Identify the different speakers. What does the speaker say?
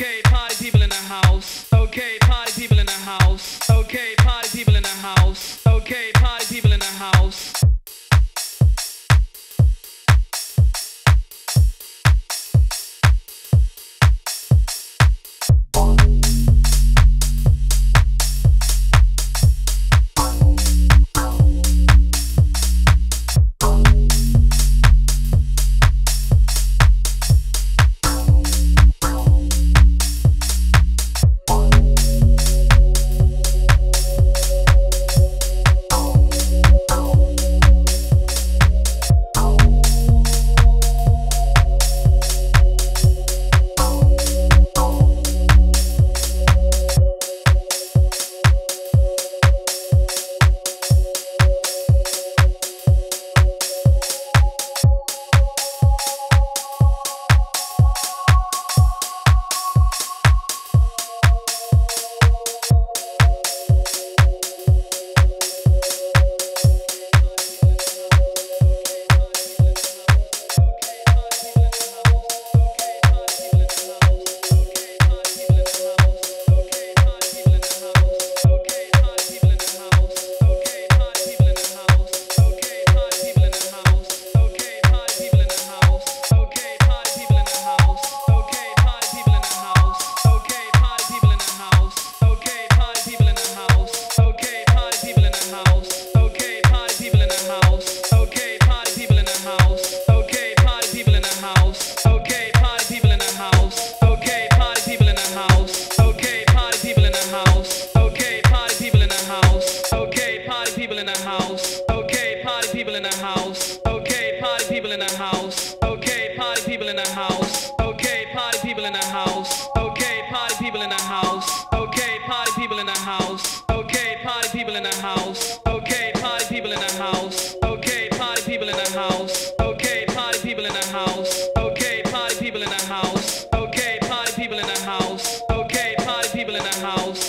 Speaker 1: Okay, party people in the house. Okay, party people in the house. Okay. people in the house. Okay, party people in the house. Okay, party people in the house. Okay, party people in the house. Okay, party people in the house. Okay, party people in the house. Okay, party people in the house. Okay, party people in the house. Okay, party people in the house. Okay, party people in the house. Okay, party people in the house. Okay, party people in the house. Okay, party people in the house.